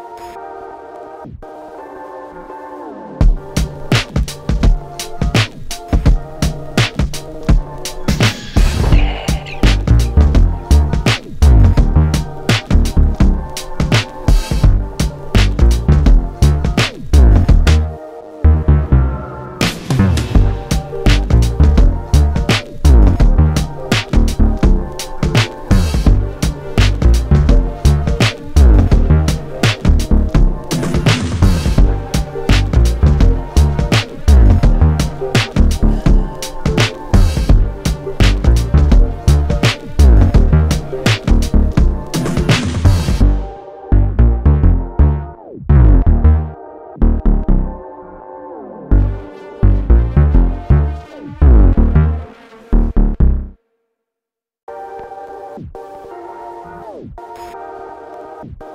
you you